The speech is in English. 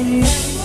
yeah.